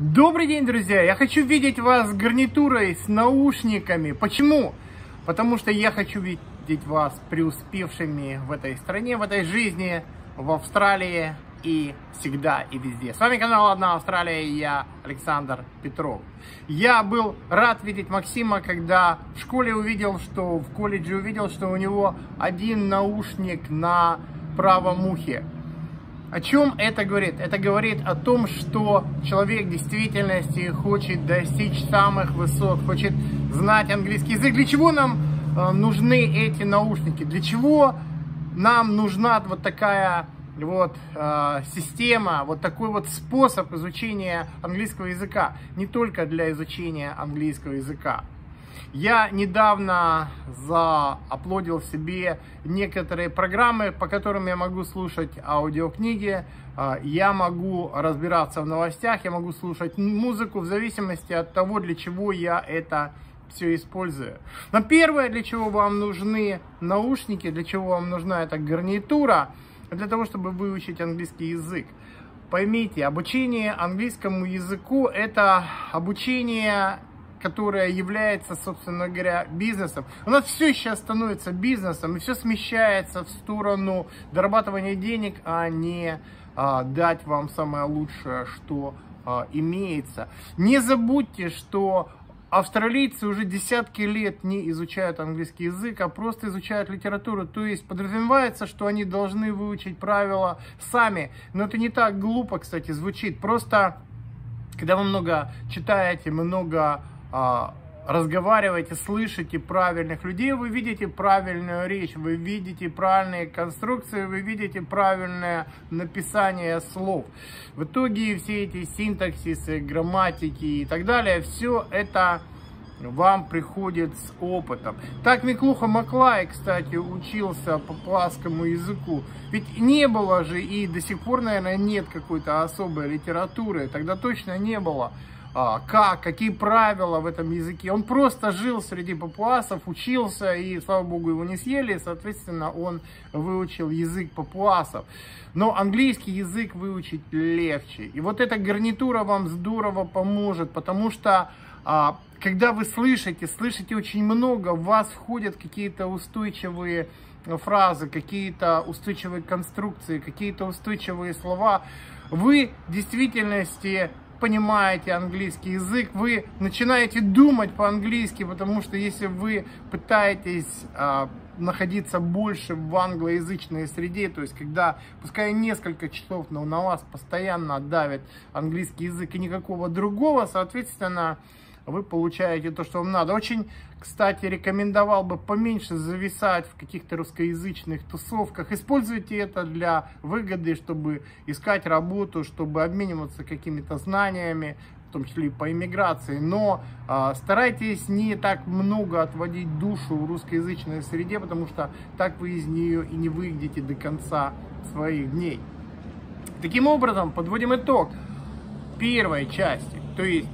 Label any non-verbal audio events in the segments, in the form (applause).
Добрый день, друзья! Я хочу видеть вас с гарнитурой, с наушниками. Почему? Потому что я хочу видеть вас преуспевшими в этой стране, в этой жизни, в Австралии и всегда и везде. С вами канал «Одна Австралия» и я, Александр Петров. Я был рад видеть Максима, когда в школе увидел, что в колледже увидел, что у него один наушник на правом ухе. О чем это говорит? Это говорит о том, что человек в действительности хочет достичь самых высот, хочет знать английский язык. Для чего нам э, нужны эти наушники? Для чего нам нужна вот такая вот э, система, вот такой вот способ изучения английского языка? Не только для изучения английского языка. Я недавно зааплодил себе некоторые программы, по которым я могу слушать аудиокниги, а, я могу разбираться в новостях, я могу слушать музыку в зависимости от того, для чего я это все использую. Но первое, для чего вам нужны наушники, для чего вам нужна эта гарнитура, для того, чтобы выучить английский язык. Поймите, обучение английскому языку – это обучение которая является, собственно говоря, бизнесом. У нас все сейчас становится бизнесом, и все смещается в сторону дорабатывания денег, а не а, дать вам самое лучшее, что а, имеется. Не забудьте, что австралийцы уже десятки лет не изучают английский язык, а просто изучают литературу. То есть подразумевается, что они должны выучить правила сами. Но это не так глупо, кстати, звучит. Просто, когда вы много читаете, много разговариваете, слышите правильных людей, вы видите правильную речь, вы видите правильные конструкции, вы видите правильное написание слов. В итоге все эти синтаксисы, грамматики и так далее, все это вам приходит с опытом. Так Миклуха Маклай, кстати, учился по пласкому языку. Ведь не было же и до сих пор, наверное, нет какой-то особой литературы. Тогда точно не было. А, как, какие правила в этом языке. Он просто жил среди папуасов, учился, и, слава богу, его не съели, и, соответственно, он выучил язык папуасов. Но английский язык выучить легче. И вот эта гарнитура вам здорово поможет, потому что а, когда вы слышите, слышите очень много, в вас входят какие-то устойчивые фразы, какие-то устойчивые конструкции, какие-то устойчивые слова, вы в действительности понимаете английский язык, вы начинаете думать по-английски, потому что если вы пытаетесь а, находиться больше в англоязычной среде, то есть когда, пускай несколько часов, но на вас постоянно давит английский язык и никакого другого, соответственно, вы получаете то, что вам надо. Очень, кстати, рекомендовал бы поменьше зависать в каких-то русскоязычных тусовках. Используйте это для выгоды, чтобы искать работу, чтобы обмениваться какими-то знаниями, в том числе и по иммиграции, но э, старайтесь не так много отводить душу в русскоязычной среде, потому что так вы из нее и не выйдете до конца своих дней. Таким образом, подводим итог первой части, то есть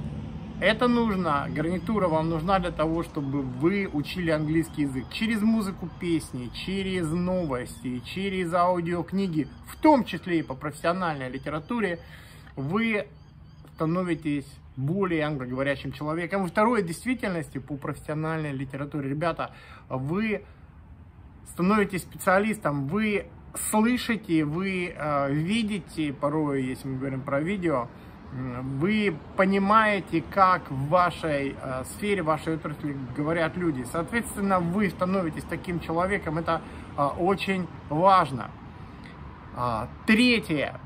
это нужно, гарнитура вам нужна для того, чтобы вы учили английский язык через музыку песни, через новости, через аудиокниги, в том числе и по профессиональной литературе, вы становитесь более англоговорящим человеком. Второе, в действительности, по профессиональной литературе, ребята, вы становитесь специалистом, вы слышите, вы э, видите, порой, если мы говорим про видео, вы понимаете, как в вашей э, сфере, в вашей отрасли говорят люди. Соответственно, вы становитесь таким человеком, это э, очень важно. А, третье.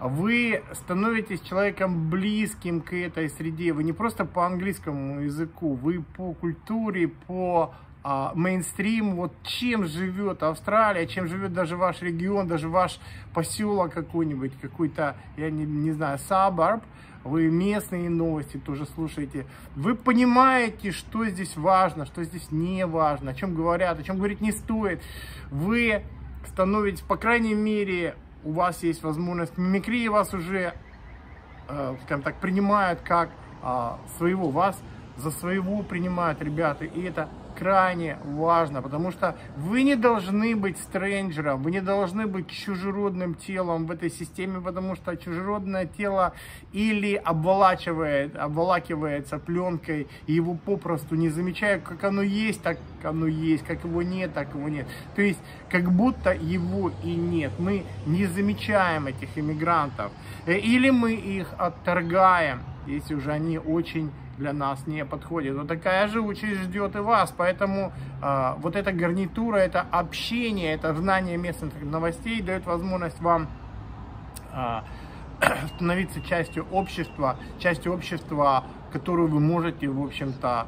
Вы становитесь человеком близким к этой среде. Вы не просто по английскому языку, вы по культуре, по а, мейнстрим, вот чем живет Австралия, чем живет даже ваш регион, даже ваш поселок какой-нибудь, какой-то, я не, не знаю, suburb, вы местные новости тоже слушаете, вы понимаете, что здесь важно, что здесь не важно, о чем говорят, о чем говорить не стоит. Вы становитесь, по крайней мере, у вас есть возможность мимикрии, вас уже, э, скажем так, принимают как э, своего, вас за своего принимают ребята, и это крайне важно, потому что вы не должны быть стрэнджером, вы не должны быть чужеродным телом в этой системе, потому что чужеродное тело или обволачивает, обволакивается пленкой, и его попросту не замечая, как оно есть, так оно есть, как его нет, так его нет. То есть, как будто его и нет. Мы не замечаем этих иммигрантов. Э, или мы их отторгаем, если уже они очень для нас не подходит. Вот такая же участь ждет и вас. Поэтому э, вот эта гарнитура, это общение, это знание местных новостей дает возможность вам э, (clears throat) становиться частью общества, частью общества, которую вы можете, в общем-то,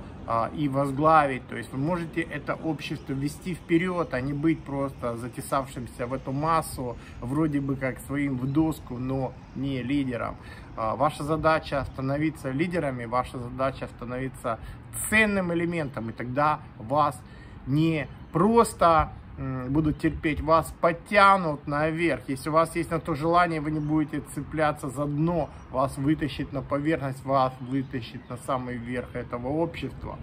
и возглавить. То есть вы можете это общество вести вперед, а не быть просто затесавшимся в эту массу, вроде бы как своим в доску, но не лидером. А, ваша задача становиться лидерами, ваша задача становиться ценным элементом, и тогда вас не просто будут терпеть, вас подтянут наверх. Если у вас есть на то желание, вы не будете цепляться за дно, вас вытащит на поверхность, вас вытащит на самый верх этого общества.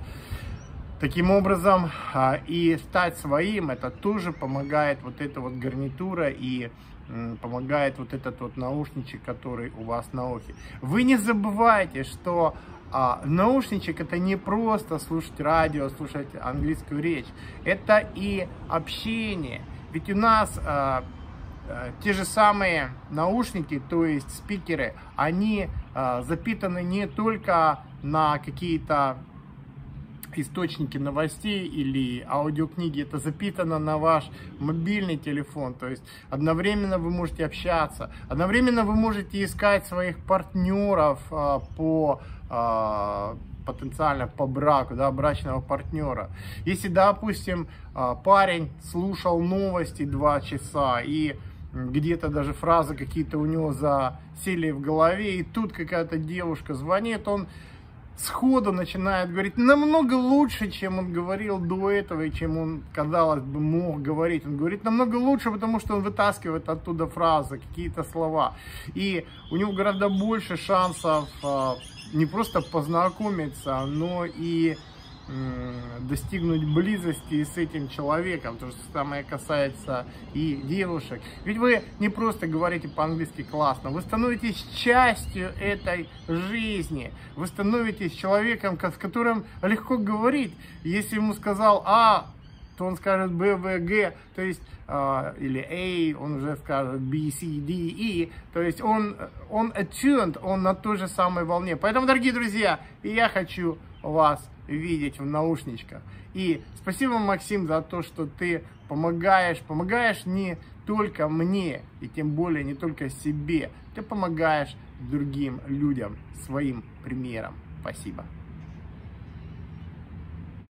Таким образом, а, и стать своим, это тоже помогает вот эта вот гарнитура и помогает вот этот вот наушничек, который у вас на ухе. Вы не забывайте, что а, наушничек это не просто слушать радио, слушать английскую речь, это и общение. Ведь у нас а, а, те же самые наушники, то есть спикеры, они а, запитаны не только на какие-то источники новостей или аудиокниги, это запитано на ваш мобильный телефон, то есть одновременно вы можете общаться, одновременно вы можете искать своих партнеров а, по а, потенциально по браку, да, брачного партнера. Если, допустим, а, парень слушал новости два часа и где-то даже фразы какие-то у него засели в голове, и тут какая-то девушка звонит, он сходу начинает говорить намного лучше, чем он говорил до этого, и чем он, казалось бы, мог говорить. Он говорит намного лучше, потому что он вытаскивает оттуда фразы, какие-то слова. И у него гораздо больше шансов а, не просто познакомиться, но и достигнуть близости с этим человеком. То же самое касается и девушек. Ведь вы не просто говорите по-английски классно, вы становитесь частью этой жизни. Вы становитесь человеком, с которым легко говорить. Если ему сказал А, то он скажет Б, то есть, э, или A, он уже скажет B, C, D, E, то есть он, он attuned, он на той же самой волне. Поэтому, дорогие друзья, я хочу вас видеть в наушничках. И спасибо, Максим, за то, что ты помогаешь, помогаешь не только мне, и тем более не только себе, ты помогаешь другим людям своим примером. Спасибо.